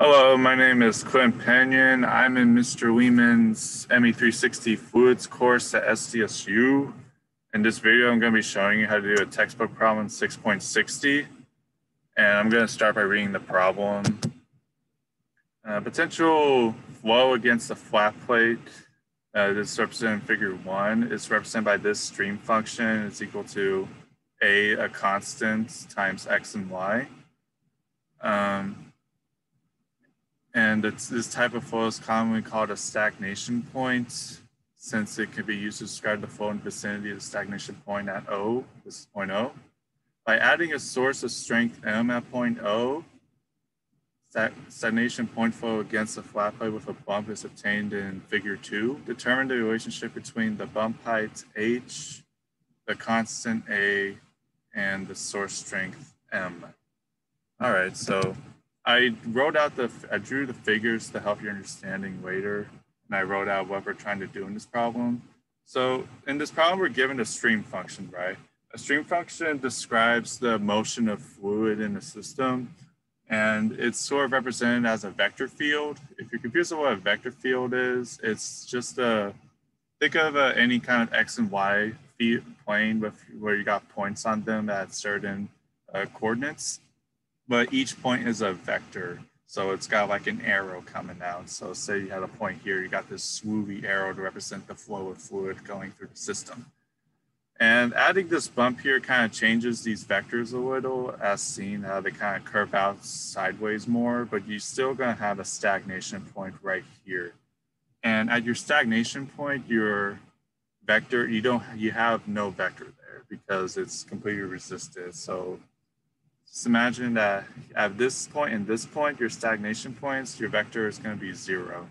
Hello, my name is Clint Panian. I'm in Mr. Lehman's ME360 Fluids course at SDSU. In this video, I'm going to be showing you how to do a textbook problem 6.60. And I'm going to start by reading the problem. Uh, potential flow against a flat plate, uh, this is represented in figure one, is represented by this stream function. It's equal to A, a constant, times X and Y. Um, and this type of flow is commonly called a stagnation point since it can be used to describe the flow in vicinity of the stagnation point at O, this is point O. By adding a source of strength M at point O, stagnation point flow against a flat plate with a bump is obtained in figure two. Determine the relationship between the bump height H, the constant A, and the source strength M. All right, so I wrote out the, I drew the figures to help your understanding later, and I wrote out what we're trying to do in this problem. So in this problem, we're given a stream function, right? A stream function describes the motion of fluid in a system, and it's sort of represented as a vector field. If you're confused with what a vector field is, it's just a, think of a, any kind of X and Y plane with where you got points on them at certain uh, coordinates but each point is a vector. So it's got like an arrow coming out. So say you had a point here, you got this swoopy arrow to represent the flow of fluid going through the system. And adding this bump here kind of changes these vectors a little as seen how they kind of curve out sideways more, but you're still gonna have a stagnation point right here. And at your stagnation point, your vector, you don't, you have no vector there because it's completely resisted. So just imagine that at this point and this point, your stagnation points, your vector is going to be zero.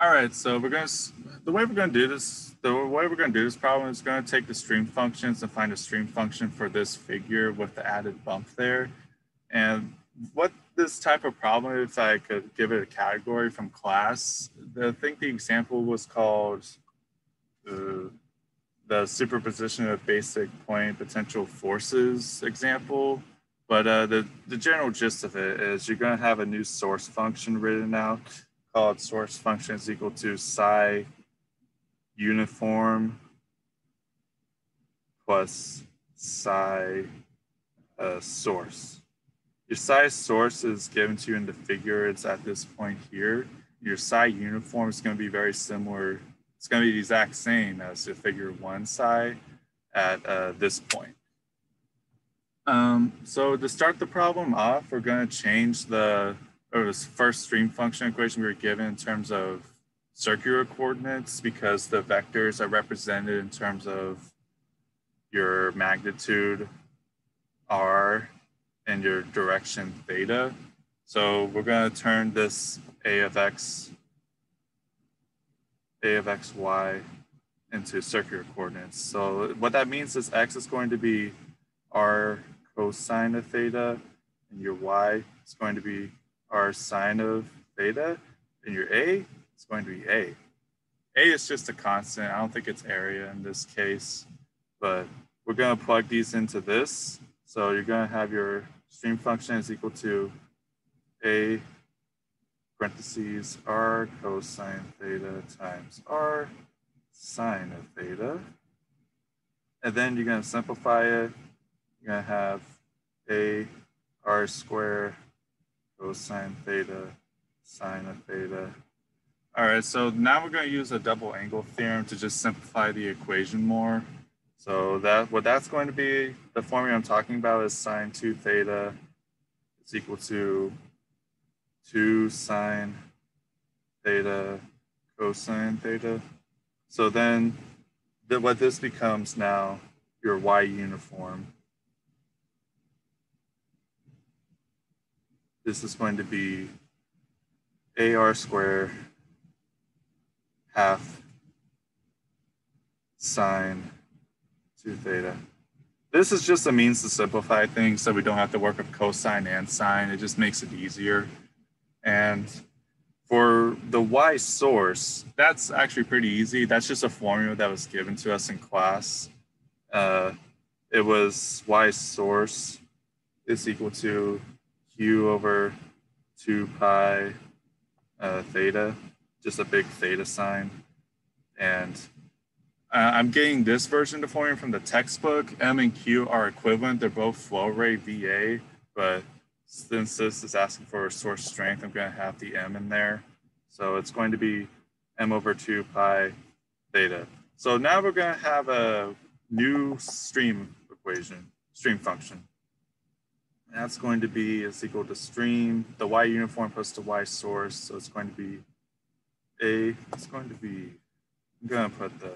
All right, so we're going to, the way we're going to do this, the way we're going to do this problem is going to take the stream functions and find a stream function for this figure with the added bump there. And what this type of problem, if I could give it a category from class, I think the example was called uh, the superposition of basic point potential forces example. But uh, the, the general gist of it is you're going to have a new source function written out called source function is equal to psi uniform plus psi uh, source. Your psi source is given to you in the figure. It's at this point here. Your psi uniform is going to be very similar it's going to be the exact same as the figure one psi at uh, this point. Um, so to start the problem off, we're going to change the or this first stream function equation we were given in terms of circular coordinates because the vectors are represented in terms of your magnitude r and your direction theta. So we're going to turn this a of x a of x, y into circular coordinates. So what that means is x is going to be r cosine of theta, and your y is going to be r sine of theta, and your a is going to be a. A is just a constant. I don't think it's area in this case, but we're going to plug these into this. So you're going to have your stream function is equal to a parentheses r cosine theta times r sine of theta. And then you're going to simplify it. You're going to have a r square cosine theta sine of theta. All right, so now we're going to use a double angle theorem to just simplify the equation more. So that what that's going to be, the formula I'm talking about is sine 2 theta is equal to 2 sine theta cosine theta. So then the, what this becomes now, your psi uniform. This is going to be AR squared half sine 2 theta. This is just a means to simplify things so we don't have to work with cosine and sine. It just makes it easier. And for the psi source, that's actually pretty easy. That's just a formula that was given to us in class. Uh, it was y source is equal to q over 2 pi uh, theta, just a big theta sign. And uh, I'm getting this version of the formula from the textbook. M and Q are equivalent. They're both flow rate VA, but since this is asking for source strength, I'm going to have the M in there. So it's going to be M over 2 pi theta. So now we're going to have a new stream equation, stream function. And that's going to be is equal to stream, the psi uniform plus the psi source. So it's going to be A, it's going to be, I'm going to put the,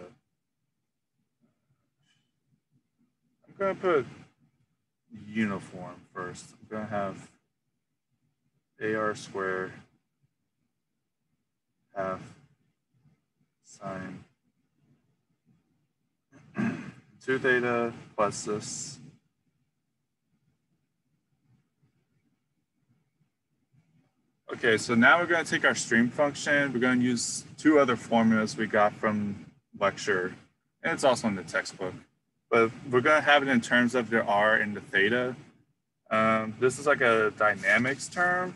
I'm going to put uniform first. I'm going to have AR squared half sine 2 theta plus this Okay, so now we're going to take our stream function. We're going to use two other formulas we got from lecture, and it's also in the textbook. But we're going to have it in terms of the r and the theta. Um, this is like a dynamics term,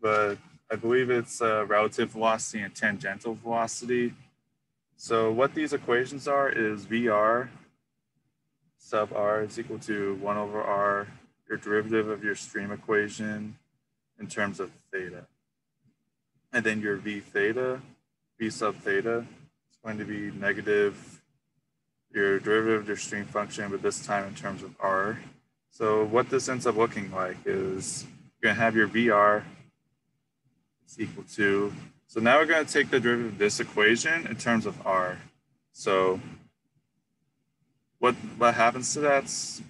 but I believe it's a relative velocity and tangential velocity. So what these equations are is VR sub r is equal to 1 over r, your derivative of your stream equation, in terms of theta. And then your v theta, v sub theta, is going to be negative your derivative of your stream function, but this time in terms of r. So what this ends up looking like is you're going to have your VR is equal to, so now we're going to take the derivative of this equation in terms of r. So what, what happens to that?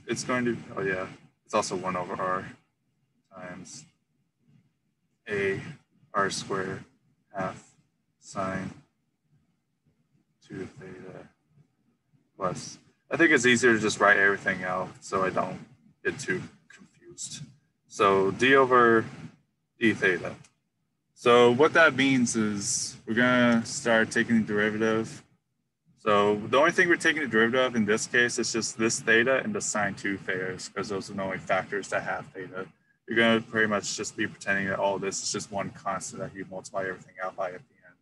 It's going to, oh yeah, it's also 1 over r times a r squared half sine 2 theta plus. I think it's easier to just write everything out so I don't get too confused. So d over d theta. So what that means is we're gonna start taking the derivative. So the only thing we're taking the derivative of in this case is just this theta and the sine 2 theta because those are the only factors that have theta you're to pretty much just be pretending that all this is just one constant that you multiply everything out by at the end.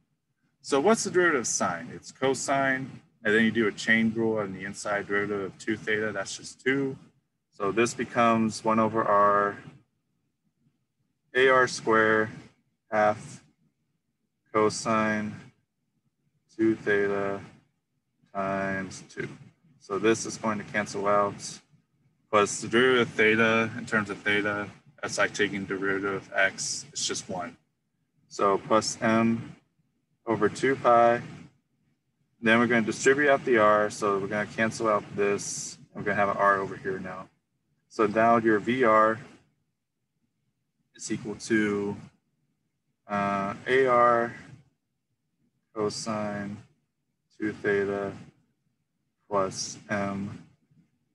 So what's the derivative of sine? It's cosine, and then you do a chain rule on the inside derivative of 2 theta, that's just 2. So this becomes 1 over r ar squared half cosine 2 theta times 2. So this is going to cancel out, plus the derivative of theta in terms of theta that's like taking derivative of x, it's just one. So plus m over 2 pi. Then we're going to distribute out the r, so we're going to cancel out this. We're going to have an r over here now. So now your VR is equal to uh, AR cosine 2 theta plus m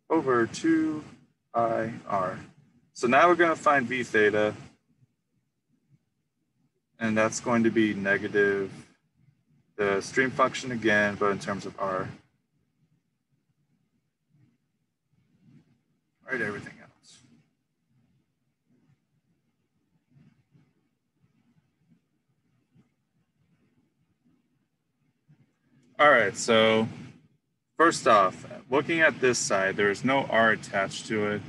over 2 I R. So now we're going to find v theta, and that's going to be negative the stream function again, but in terms of r. Write everything else. All right, so first off, looking at this side, there is no r attached to it.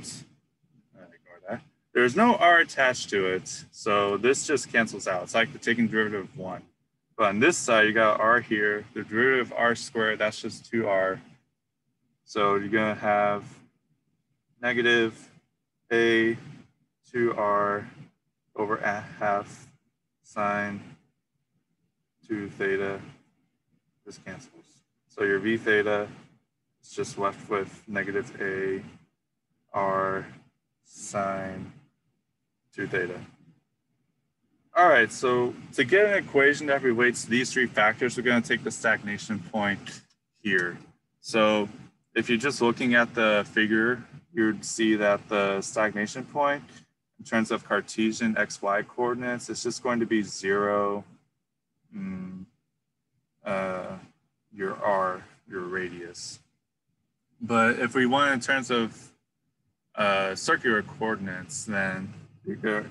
Ignore that. There's no r attached to it, so this just cancels out. It's like the taking derivative of one. But on this side, you got r here. The derivative of r squared, that's just 2r. So you're going to have negative a 2r over a half sine 2 theta. This cancels. So your v theta is just left with negative a r sine 2 theta. All right, so to get an equation that relates to these three factors, we're going to take the stagnation point here. So if you're just looking at the figure, you'd see that the stagnation point in terms of Cartesian xy coordinates, it's just going to be zero, mm, uh, your r, your radius. But if we want in terms of uh, circular coordinates, then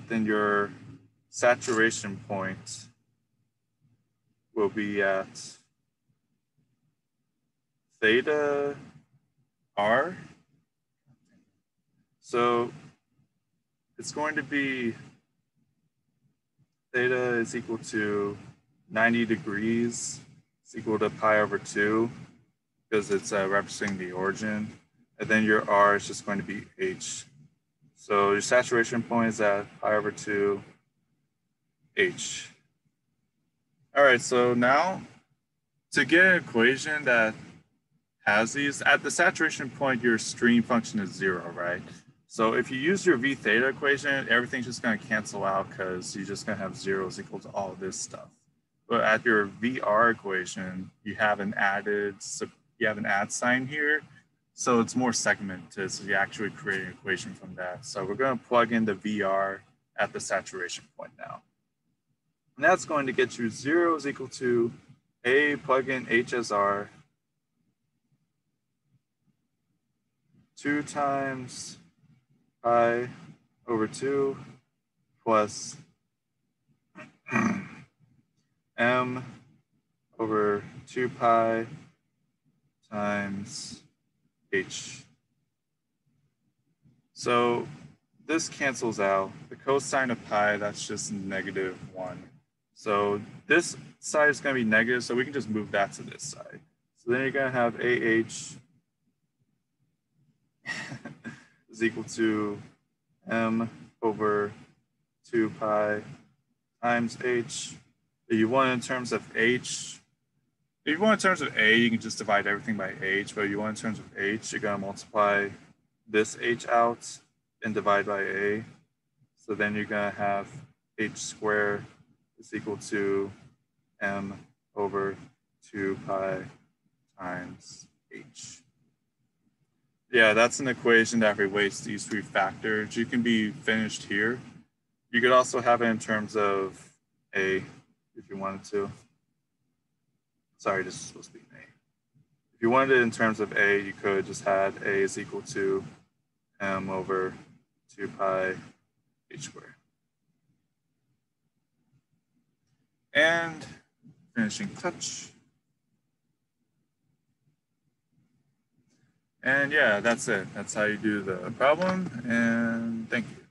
then your saturation point will be at theta r. So it's going to be theta is equal to 90 degrees. It's equal to pi over 2 because it's uh, representing the origin. And then your R is just going to be H. So your saturation point is at pi over 2 H. All right, so now to get an equation that has these, at the saturation point, your stream function is zero, right? So if you use your V theta equation, everything's just gonna cancel out because you're just gonna have zeros equal to all this stuff. But at your VR equation, you have an added, you have an add sign here. So it's more segmented, so you actually create an equation from that. So we're gonna plug in the VR at the saturation point now. And that's going to get you zero is equal to A plug in HSR two times pi over two plus m over 2 pi times h. So this cancels out. The cosine of pi, that's just negative 1. So this side is going to be negative, so we can just move that to this side. So then you're going to have AH is equal to m over 2 pi times h. If you want in terms of h, if you want in terms of a, you can just divide everything by h, but if you want in terms of h, you're going to multiply this h out and divide by a. So then you're going to have h squared is equal to m over 2 pi times h. Yeah, that's an equation that relates these three factors. You can be finished here. You could also have it in terms of A if you wanted to. Sorry, this is supposed to be A. If you wanted it in terms of A, you could just had A is equal to M over 2 pi H squared. And finishing touch. And yeah, that's it. That's how you do the problem. And thank you.